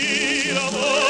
Vivir amor.